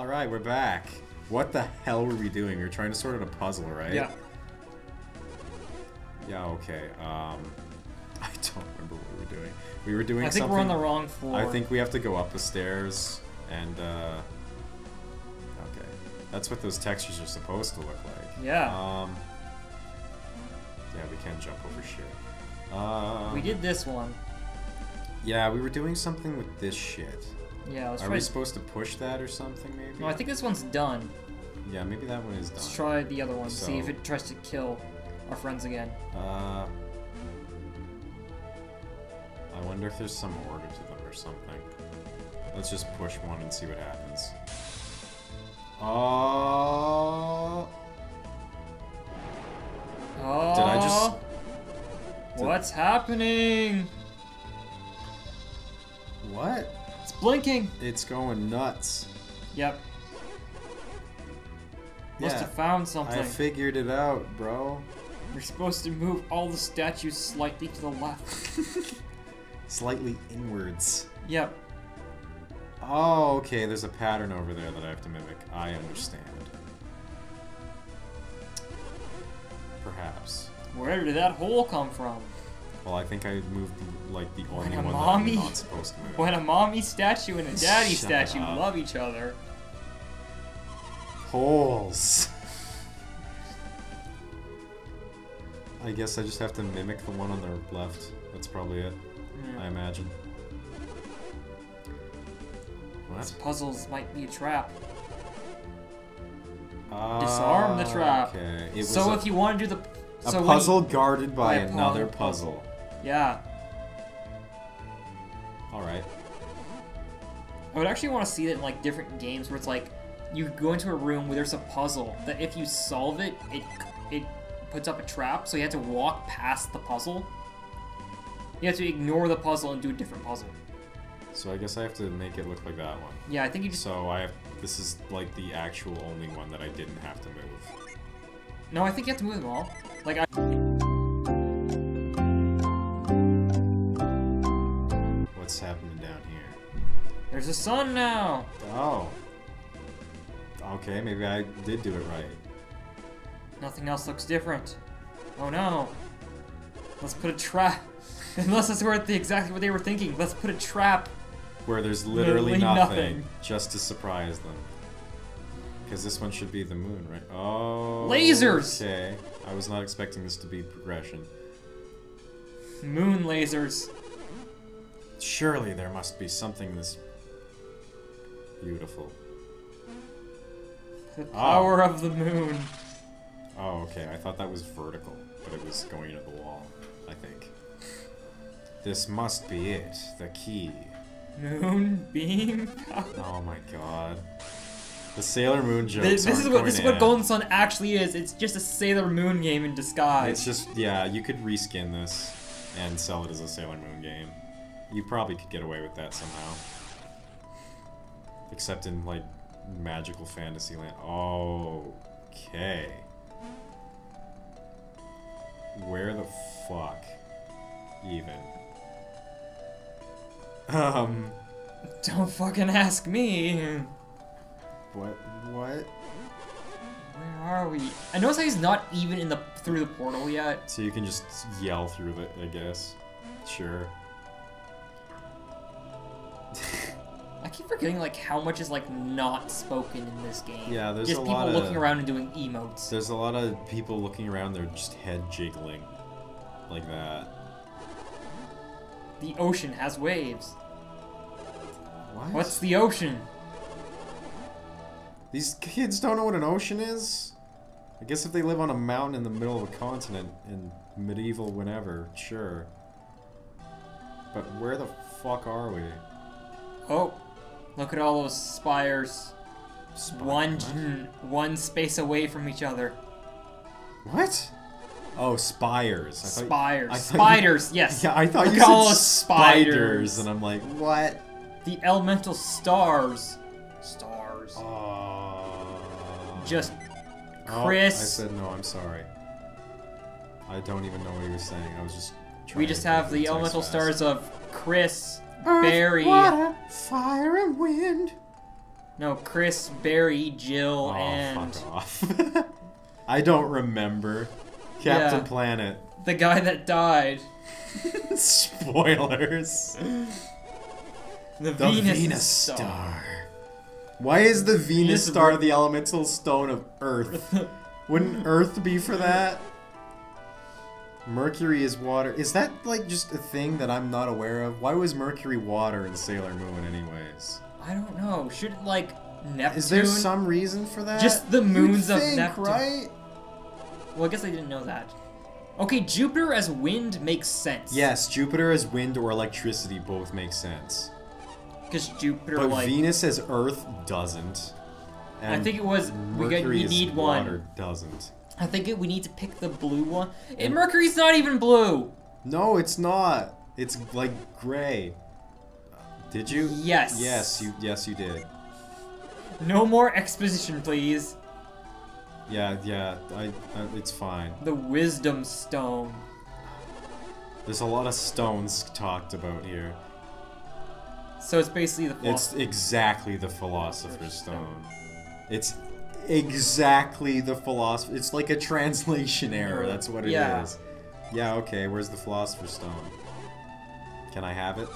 Alright, we're back. What the hell were we doing? We were trying to sort out a puzzle, right? Yeah. Yeah, okay. Um, I don't remember what we were doing. We were doing I think something... we're on the wrong floor. I think we have to go up the stairs, and, uh... Okay. That's what those textures are supposed to look like. Yeah. Um... Yeah, we can't jump over shit. Uh, we did this one. Yeah, we were doing something with this shit. Yeah, let's Are we supposed to push that or something, maybe? No, I think this one's done. Yeah, maybe that one is done. Let's try the other one. See if it tries to kill our friends again. Uh, I wonder if there's some order to them or something. Let's just push one and see what happens. Oh, Oh. Did I just- did- What's happening? what? It's blinking. It's going nuts. Yep. Must Yeah, have found something. I figured it out, bro. You're supposed to move all the statues slightly to the left. Slightly inwards. yep. Oh, okay, there's a pattern over there that I have to mimic. I understand. Perhaps. Where did that hole come from? Well, I think I moved, like, the only a one mommy- that I'm not supposed to move. When a mommy statue and a daddy Shut statue up. love each other. Holes! I guess I just have to mimic the one on the left. That's probably it, I imagine. These puzzles might be a trap. Ah, Disarm the trap. Okay. So a, if you want to do the so when puzzle guarded by, by another pu- puzzle. Yeah, Alright. I would actually want to see that in like different games where it's like you go into a room where there's a puzzle that if you solve it, it it puts up a trap, so you have to walk past the puzzle. You have to ignore the puzzle and do a different puzzle. So I guess I have to make it look like that one. Yeah, I think you just So I have. This is like the actual only one that I didn't have to move. no. I think you have to move them all. Like I. What's happening down here? There's a sun now. Oh. Okay, maybe I did do it right. Nothing else looks different. Oh no. Let's put a trap. Unless that's what the, exactly what they were thinking. Let's put a trap. Where there's literally, Literally nothing, nothing. just to surprise them. Because this one should be the moon, right? Oh. Lasers! Okay. I was not expecting this to be progression. Moon lasers. Surely there must be something this beautiful. The ah. power of the moon. Oh, okay. I thought that was vertical, but it was going into the wall, I think. This must be it. The key. Moon beam. Oh my god. The Sailor Moon jokes This, this is what this is what. Golden Sun actually is. It's just a Sailor Moon game in disguise. It's just, yeah, you could reskin this and sell it as a Sailor Moon game. You probably could get away with that somehow. Except in, like, magical fantasy land. Okay. Where the fuck? Even. Um, Don't fucking ask me. what? What? Where are we? I notice that he's not even in the through the portal yet. So you can just yell through it, I guess. Sure. Forgetting like how much is like not spoken in this game. Yeah, there's just a people lot of- looking around and doing emotes. There's a lot of people looking around, they're just head jiggling. Like that. The ocean has waves. What? What's the ocean? These kids don't know what an ocean is? I guess if they live on a mountain in the middle of a continent in medieval whenever, sure. But where the fuck are we? Oh, look at all those spires. Sp- One one space away from each other. What? Oh, spires. I thought- Spires. I thought you- Spiders, yes. Yeah, I thought Look you at said all spiders, spiders. and I'm like, what? The elemental stars. Stars. Oh. Just Oh, Chris. I said no. I'm sorry. I don't even know what he was saying. I was just. we just to have the elemental fast. stars of Chris, Earth, Barry, water, fire, and wind. No, Chris, Barry, Jill, Oh, and fuck off. I don't remember. Captain Yeah. Planet. the guy that died. Spoilers. The, The Venus, Venus, star. star. Why is the Venus Venus star the elemental stone of Earth? Wouldn't Earth be for that? Mercury is water. Is that like just a thing that I'm not aware of? Why was Mercury water in Sailor Moon, anyways? I don't know. Should like Neptune? Is there some reason for that? Just the moons of Neptune. right? Well, I guess I didn't know that. Okay, Jupiter as wind makes sense. Yes, Jupiter as wind or electricity both make sense. Because Jupiter, But like, Venus as Earth doesn't. I think it was we get Mercury we need water one. doesn't. I think it, we need to pick the blue one. And Mercury's not even blue. No, it's not. It's like gray. Did you? Yes. Yes, you. Yes, you did. No more exposition, please. Yeah, yeah. I. I it's fine. The Wisdom Stone. There's a lot of stones talked about here. So it's basically the. It's exactly the Philosopher's Stone. It's exactly the philosopher. It's like a translation error. That's what it is. Yeah. Yeah. Okay. Where's the Philosopher's Stone? Can I have it?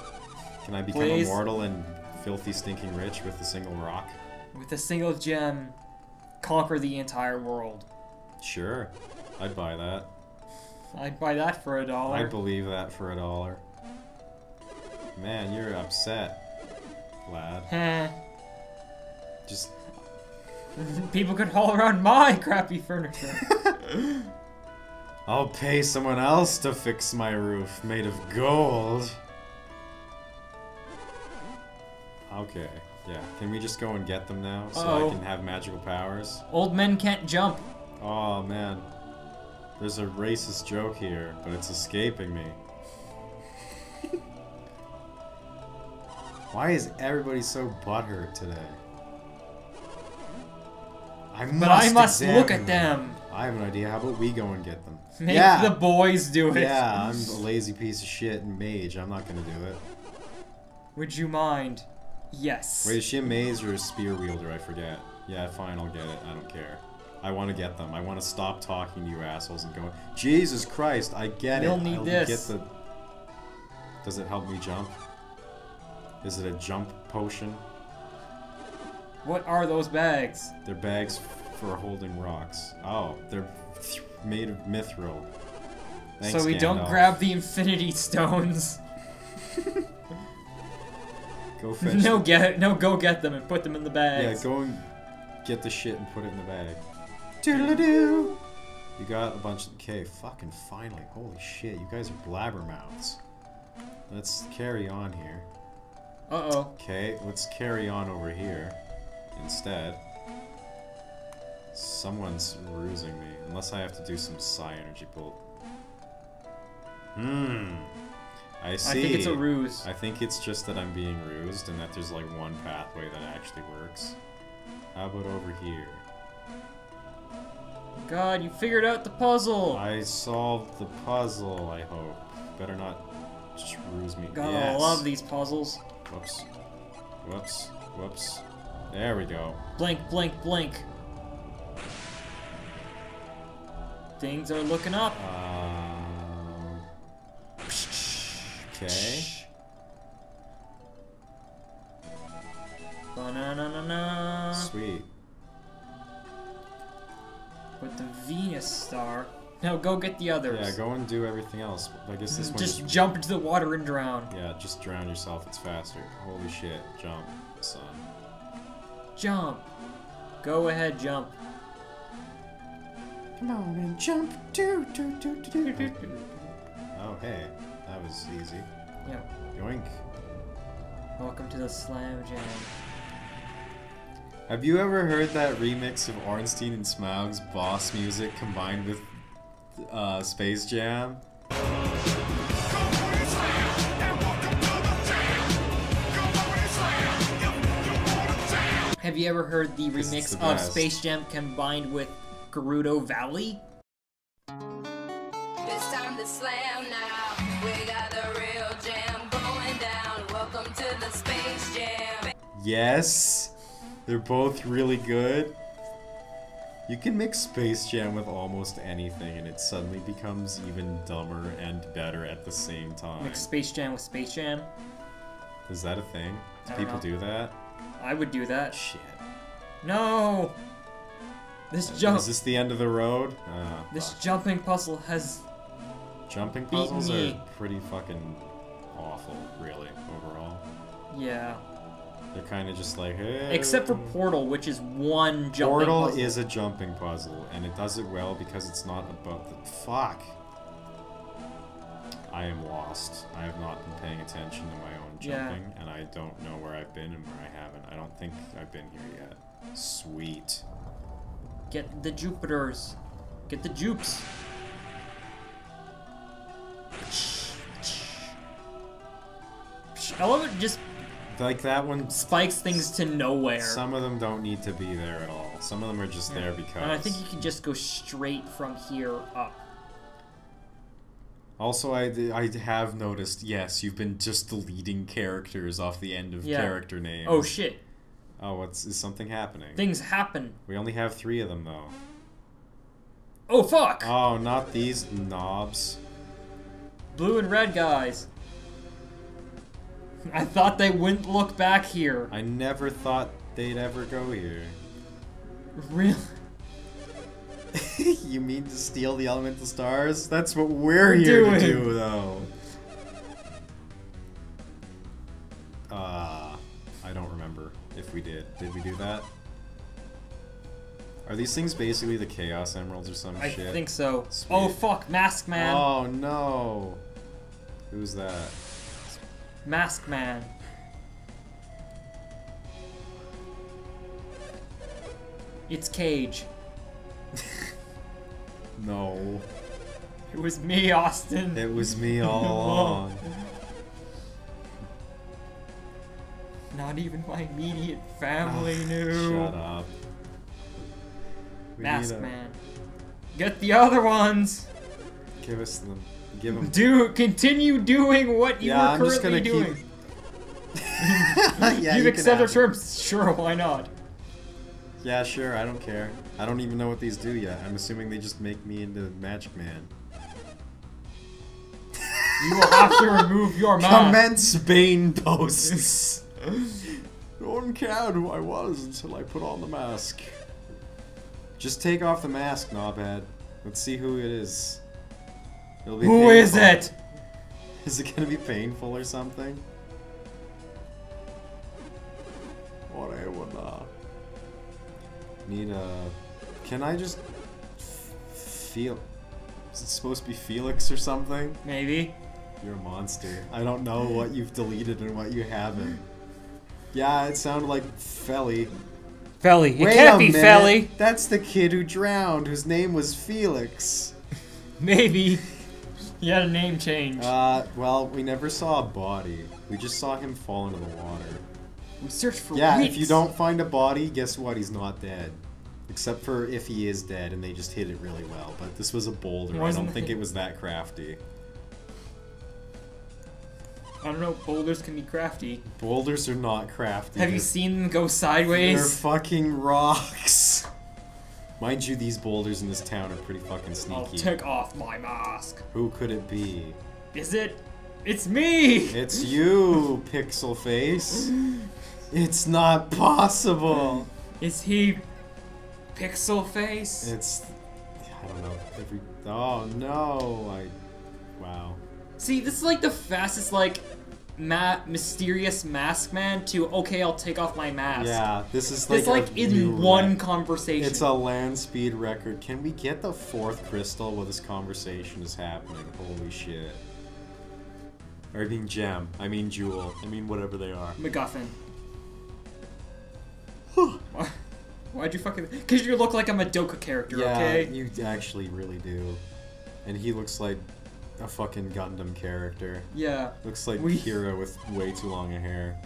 Can I become Please. immortal and filthy, stinking rich with a single rock? with a single gem, conquer the entire world. Sure. I'd buy that. I'd buy that for a dollar. I'd believe that for a dollar. Man, you're upset, lad. Just People could haul around my crappy furniture. I'll pay someone else to fix my roof made of gold. Okay, yeah. Can we just go and get them now so Uh-oh. I can have magical powers? Old men can't jump. Oh man. There's a racist joke here, but it's escaping me. Why is everybody so butthurt today? I But I must look at them. I have an idea. How about we go and get them? Make yeah. the boys do it. Yeah, I'm a lazy piece of shit and mage. I'm not gonna do it. Would you mind? Yes. Wait, is she a mage or a spear wielder? I forget. Yeah, fine, I'll get it. I don't care. I want to get them. I want to stop talking to you assholes and go, Jesus Christ, I get You'll it. need I'll this. Get the... Does it help me jump? Is it a jump potion? What are those bags? They're bags for holding rocks. Oh, they're made of mithril. Thanks, so we don't grab the Infinity Stones. Go fetch no, them. get no, go get them and put them in the Yeah, go and get the shit and put it in the bag. Doodle-doo. You got a bunch. Of okay, fucking finally. Holy shit, you guys are blabbermouths. Let's carry on here. Uh oh. Okay, let's carry on over here instead. Someone's rusing me, unless I have to do some Psynergy pull. Hmm. I see. I think it's a ruse. I think it's just that I'm being rused and that there's like one pathway that actually works. How about over here? God, you figured out the puzzle. I solved the puzzle, I hope. Better not just ruse me. God, yes. I love these puzzles. Whoops. Whoops. Whoops. There we go. Blink, blink, blink. Things are looking up. Um. Okay. Ba-na-na-na-na. Sweet. With the Venus star. No, go get the others. Yeah, go and do everything else. I guess this one Just just jump into the water and drown. Yeah, just drown yourself. It's faster. Holy shit! Jump, son. Jump. Go ahead, jump. Come on and jump. Do, do, do, do, do, do. Oh hey, that was easy. Yeah. Yoink. Welcome to the Slam Jam. Have you ever heard that remix of Ornstein and Smough's boss music combined with uh, Space Jam? Have you ever heard the remix the of. Space Jam combined with Gerudo Valley? It's time to slam now. We got the real jam going down. Welcome to the Space Jam. Yes. They're both really good. You can mix Space Jam with almost anything, and it suddenly becomes even dumber and better at the same time. Like Space Jam with Space Jam. Is that a thing? Do people know. do that? I would do that. Shit. No! This jump Is this the end of the road? Ah, this fuck. jumping puzzle has Jumping puzzles me. are pretty fucking awful, really, overall. yeah. They're kind of just like, hey. Except for Portal, which is one jumping Portal puzzle. is a jumping puzzle, and it does it well because it's not about the. Fuck! I am lost. I have not been paying attention to my own Yeah. jumping, and I don't know where I've been and where I haven't. I don't think I've been here yet. Sweet. Get the Jupiters. Get the Jupes. I love it just Like that one. spikes things to nowhere. Some of them don't need to be there at all. Some of them are just there because. and I think you can just go straight from here up. Also, I, I have noticed, yes, you've been just deleting characters off the end of Yeah. character names. Oh shit. Oh, what's is something happening? Things happen. We only have three of them though. Oh fuck! Oh, not these knobs. Blue and red guys. I thought they wouldn't look back here. I never thought they'd ever go here. Really? you mean to steal the elemental stars? That's what we're here to do, though. Uh, I don't remember if we did. Did we do that? Are these things basically the Chaos Emeralds or some I shit? I think so. Sweet. Oh fuck, Mask Man. Oh no! Who's that? Mask Man. It's Cage. No. It was me, Austin. It was me all along. Not even my immediate family knew. Ah, Shut up. We Mask a- Man. Get the other ones. Give us them. Give them. Do continue doing what you Yeah, are I'm just currently gonna keep- doing. yeah, you you accept can our have it. terms? Sure, why not? Yeah, sure. I don't care. I don't even know what these do yet. I'm assuming they just make me into Magic Man. You will have to remove your mask. Commence Bane posts. no one cared who I was until I put on the mask. Just take off the mask, knobhead. Let's see who it is. It'll be Who is painful. it? Is it gonna be painful or something? Whatever. Need a. Can I just feel? Is it supposed to be Felix or something? Maybe. You're a monster. I don't know what you've deleted and what you haven't. Yeah, it sounded like Felly. Felly. It Wait can't be minute. Felly. That's the kid who drowned, whose name was Felix. Maybe. He had a name change. Uh, well, we never saw a body. We just saw him fall into the water. We searched for Yeah, weeks. if you don't find a body, guess what? He's not dead. Except for if he is dead and they just hit it really well. But this was a boulder. I Wasn't don't think it- it was that crafty. I don't know. Boulders can be crafty. Boulders are not crafty. Have you seen them go sideways? They're fucking rocks. Mind you, these boulders in this town are pretty fucking sneaky. I'll sneaky. take off my mask. Who could it be? Is it? It's me. It's you, Pixel Face. It's not possible. Is he? Pixel face. It's I don't know. Every oh no, I wow. See, this is like the fastest like, ma- mysterious mask man to okay, I'll take off my mask. Yeah, this is like It's like in one conversation. It's a land speed record. Can we get the fourth crystal while this conversation is happening? Holy shit. Or I mean gem. I mean jewel. I mean whatever they are. MacGuffin. Why- Why'd you fucking? Cause you look like a Madoka character, yeah, okay? you actually really do. And he looks like a fucking Gundam character. Yeah. Looks like We- Kira with way too long a hair.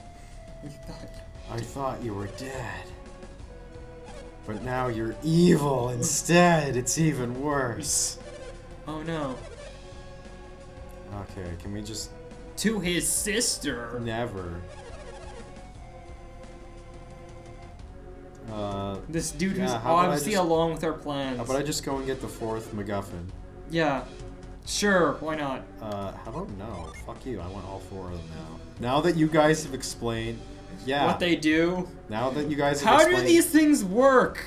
I thought you were dead. But now you're evil instead. It's even worse. Oh no. Okay, can we just To his sister. never? Uh, This dude Yeah, who's how about I obviously just- along with our plans. how about I just go and get the fourth MacGuffin? Yeah. Sure, why not? Uh, how about no? Fuck you. I want all four of them now. Now that you guys have explained, yeah. What they do? Now that you guys have How do these things work?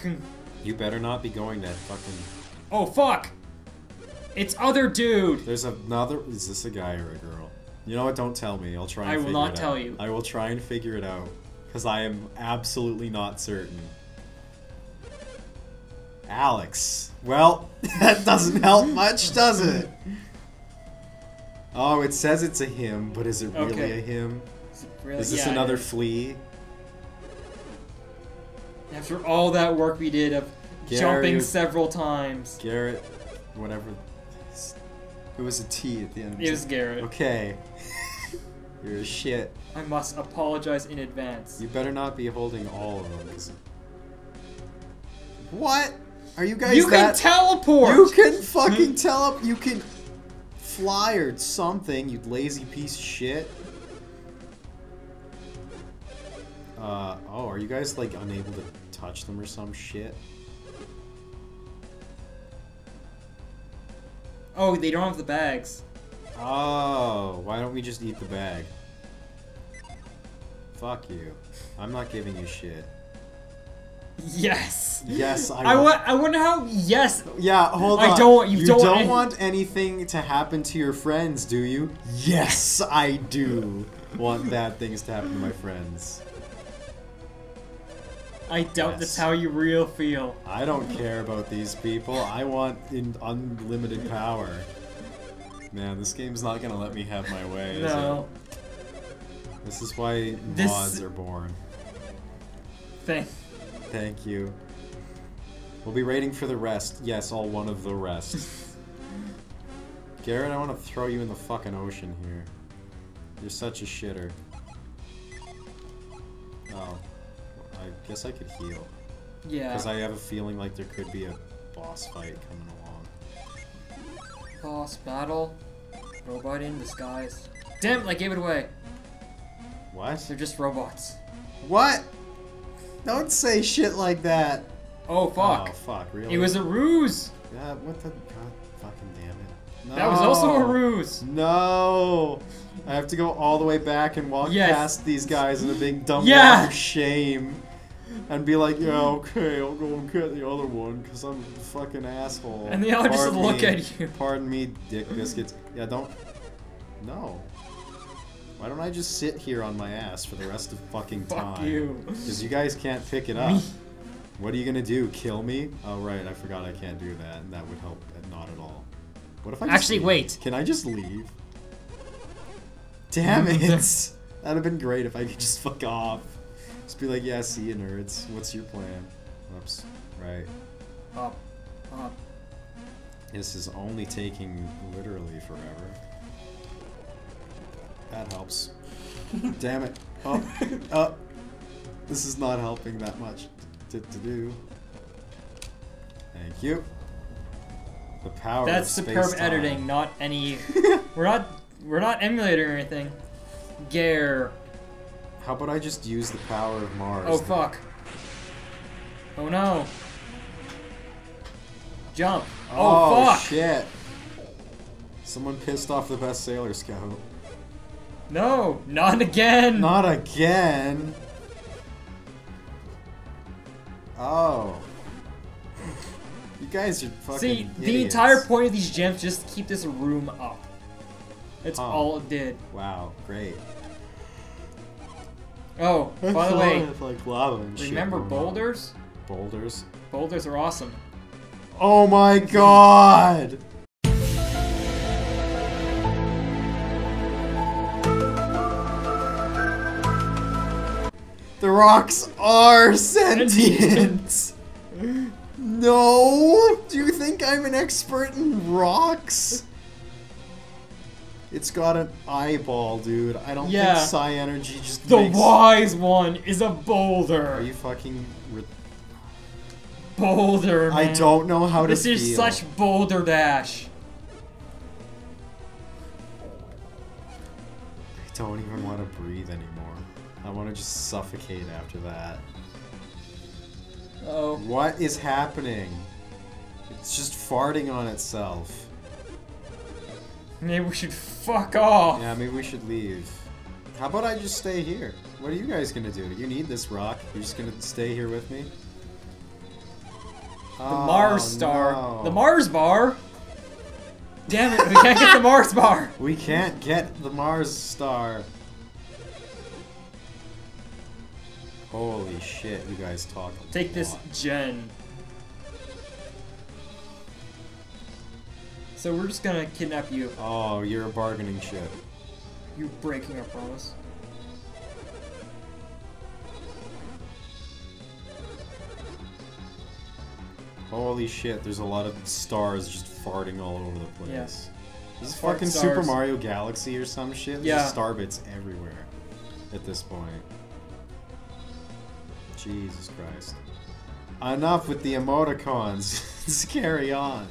you better not be going that fucking. Oh fuck! It's other dude. There's another. Is this a guy or a girl? You know what? Don't tell me. I'll try. And I will not tell out. you. I will try and figure it out because I am absolutely not certain. Alex. Well, that doesn't help much, does it? Oh, it says it's a him, but is it really Okay. a him? Really? Is this Yeah, another flea? After all that work we did of jumping several times, Garrett, whatever. It was a T at the end. it was Garrett. Okay. You're a shit. I must apologize in advance. You better not be holding all of those. What? Are you guys You can teleport. You can fucking tell up. You can fly or something. You lazy piece of shit. Uh oh. Are you guys like unable to touch them or some shit? Oh, they don't have the bags. Oh, why don't we just eat the bag? Fuck you. I'm not giving you shit. Yes. Yes, I. I, want- wa- I wonder how. Yes. Yeah, hold on. I don't want- you you don't don't, want- anything to happen to your friends, do you? Yes, I do want bad things to happen to my friends. I doubt Yes. that's how you real feel. I don't care about these people. I want in unlimited power. Man, this game's not gonna let me have my way. Is No. This is why This- mods are born. Thank. Thank you. We'll be rating for the rest. Yes, all one of the rest. Garrett, I want to throw you in the fucking ocean here. You're such a shitter. Oh. I guess I could heal. Yeah. Because I have a feeling like there could be a boss fight coming along. Boss battle. Robot in disguise. Damn! I gave it away. What? They're just robots. What? Don't say shit like that. Oh fuck! Oh, fuck, really? it was a ruse. Yeah, what the... God fucking damn it. No. That was also a ruse. No! I have to go all the way back and walk Yes. past these guys in a big dumb Yeah. of shame. And be like, yeah, okay, I'll go and get the other one, because I'm a fucking asshole. And the other just look me. at you. Pardon me, dick biscuits. Yeah, don't... No. Why don't I just sit here on my ass for the rest of fucking Fuck time? you. Because you guys can't pick it up. What are you gonna do? Kill me? Oh right, I forgot I can't do that, and that would help not at all. What if I just Actually, leave? wait. Can I just leave? Damn it! That'd have been great if I could just fuck off. Just be like, yeah, see you nerds. What's your plan? Oops. Right. Up. Up. This is only taking literally forever. That helps. Damn it. Up. Up. This is not helping that much to, to do. Thank you. The power That's superb editing, not any. we're not. We're not emulating or anything. Gare. How about I just use the power of Mars? Oh fuck. Oh no. Jump. Oh, oh, fuck. shit. Someone pissed off the best Sailor Scout. No, not again. Not again. Oh. You guys are fucking See, the entire point of these gems just to keep this room up. That's Huh. all it did. Wow, great. Oh, by the way, like lava and remember going on. boulders? Boulders. Boulders are awesome. Oh my god! The rocks are sentient! no! Do you think I'm an expert in rocks? It's got an eyeball, dude. I don't Yeah. think Psynergy just The makes... wise one is a boulder. Are you fucking... Boulder, I don't know how to This is feel. such boulder dash. I don't even want to breathe anymore. I want to just suffocate after that. Oh. What is happening? It's just farting on itself. Maybe we should fuck off. Yeah, maybe we should leave. How about I just stay here? What are you guys gonna do? You need this rock. You're just gonna stay here with me? The oh, Mars star. Oh, no. The Mars bar. Damn it, we can't get the Mars bar. We can't get the Mars star. Holy shit, you guys talk Take this. Jen. So we're just gonna kidnap you. Oh, you're a bargaining chip. You're breaking our promise. Holy shit, there's a lot of stars just farting all over the place. Yeah. This is fucking stars. Super Mario Galaxy or some shit. There's Yeah. star bits everywhere at this point. Jesus Christ. Enough with the emoticons. Let's carry on.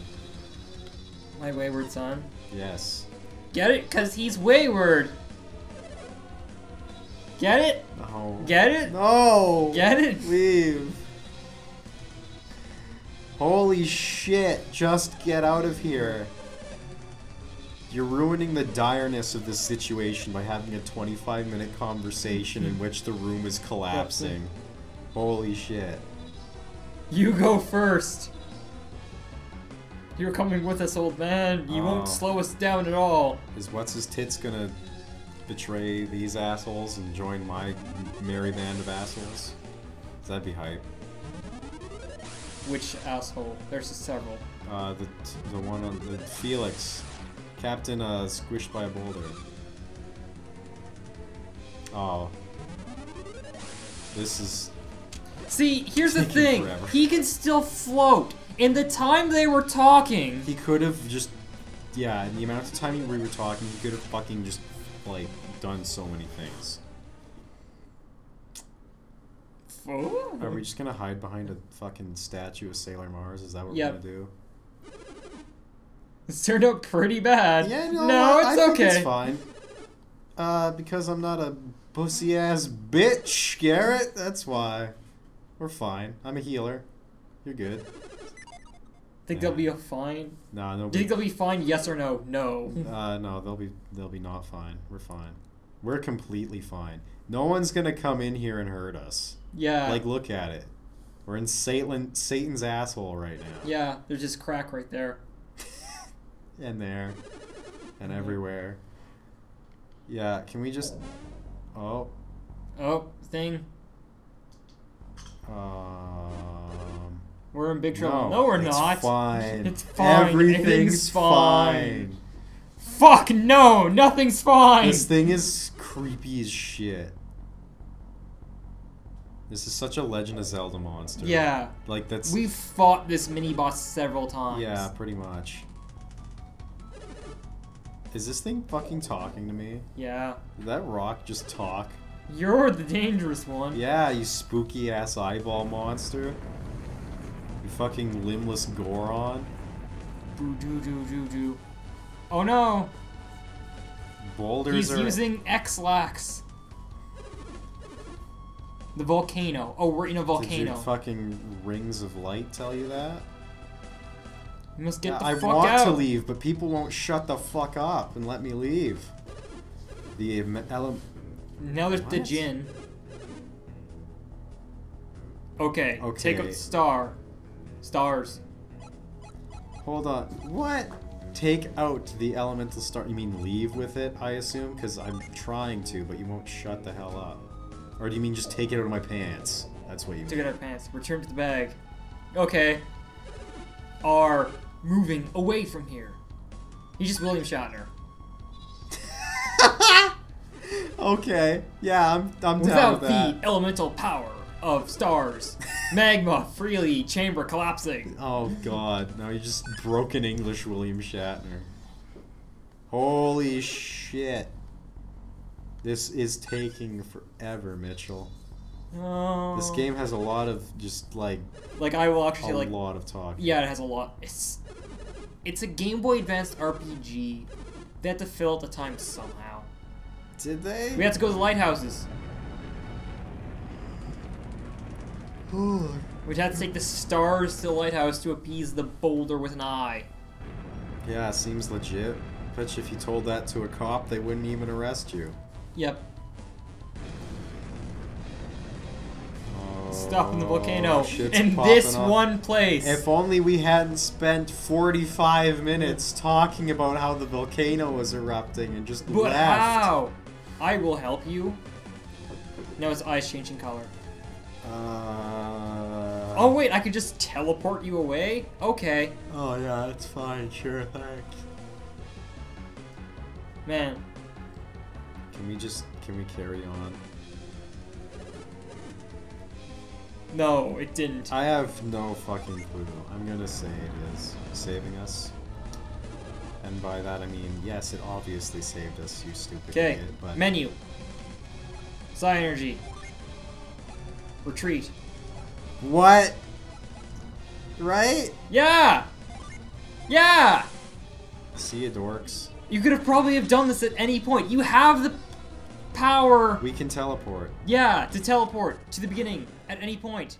My wayward son. Yes. Get it? Cause he's wayward. Get it? No. Get it? No! Get it? Leave. Holy shit, just get out of here. You're ruining the direness of this situation by having a 25 minute conversation in which the room is collapsing. Holy shit. You go first. You're coming with us, old man. You Oh. won't slow us down at all. Is What's His Tits gonna betray these assholes and join my merry band of assholes? That'd be hype. Which asshole? There's several. Uh, the the one on the Felix, Captain uh, squished by a boulder. Oh, this is See, here's the thing. forever. He can still float. In the time they were talking, he could have just yeah. In the amount of time we were talking, he could have fucking just like done so many things. Are we just gonna hide behind a fucking statue of Sailor Mars? Is that what Yep. we're gonna do? It's turned out pretty bad. Yeah, no, no, I, it's I think okay. It's fine. Uh, because I'm not a pussy ass bitch, Garrett. That's why. We're fine. I'm a healer. You're good. Think they'll be a fine? Nah, no. Do you think they'll be fine? Yes or no? No. Uh, no, they'll be they'll be not fine. We're fine. We're completely fine. No one's gonna come in here and hurt us. Yeah. Like, look at it. We're in Satan, Satan's asshole right now. yeah. There's just crack right there. And there. And everywhere. Yeah, can we just... Oh. Oh, thing. Um... We're in big trouble. No, we're it's not. fine. It's fine. Everything's Everything's fine. Fuck no, nothing's fine. This thing is creepy as shit. This is such a Legend of Zelda monster. Yeah. Like, that's... We've fought this mini boss several times. Yeah, pretty much. Is this thing fucking talking to me? Yeah. Did that rock just talk? You're the dangerous one. Yeah, you spooky ass eyeball monster. You fucking limbless Goron. Boo doo doo doo doo. Oh no! Boulders He's are. using Ex-Lax. The volcano. Oh, we're in a Did volcano. your fucking rings of light tell you that? You must get the I fuck want out. to leave, but people won't shut the fuck up and let me leave. The em- ele- Now there's the gin. Jin. Okay, take Okay. the star. Stars. Hold on. What? Take out the elemental star. You mean leave with it, I assume? Because I'm trying to, but you won't shut the hell up. Or do you mean just take it out of my pants? That's what you Took mean. it out of pants. Return to the bag. Okay. Are moving away from here. He's just William Shatner. Okay. Yeah, I'm, I'm down Without with the elemental power of stars, magma freely chamber collapsing. Oh god, now you just broken English William Shatner. Holy shit. This is taking forever, Mitchell. This um, game has a lot of just like Like I will a actually like. lot of talk. Yeah, it has a lot. It's it's a Game Boy Advanced RPG. They had to fill out the time somehow. Did they? We had to go to the lighthouses. We'd have to take the stars to the lighthouse to appease the boulder with an eye. Yeah, seems legit. Bet you if you told that to a cop, they wouldn't even arrest you. Yep. Oh, Stop in the volcano. In this off. one place. If only we hadn't spent 45 minutes talking about how the volcano was erupting and just but left. how? I will help you. Now his eyes changing color. Uh, Oh wait, I could just teleport you away? Okay. Oh yeah, that's fine. Sure, thanks. Man. Can we just can we carry on? No, it didn't. I have no fucking clue. I'm gonna say it is saving us. And by that I mean, yes, it obviously saved us, you stupid Okay. idiot, but Menu. Psynergy. Retreat. What? Right? Yeah! Yeah! See you dorks. You could have probably have done this at any point. You have the power, We can teleport. yeah, to teleport to the beginning at any point.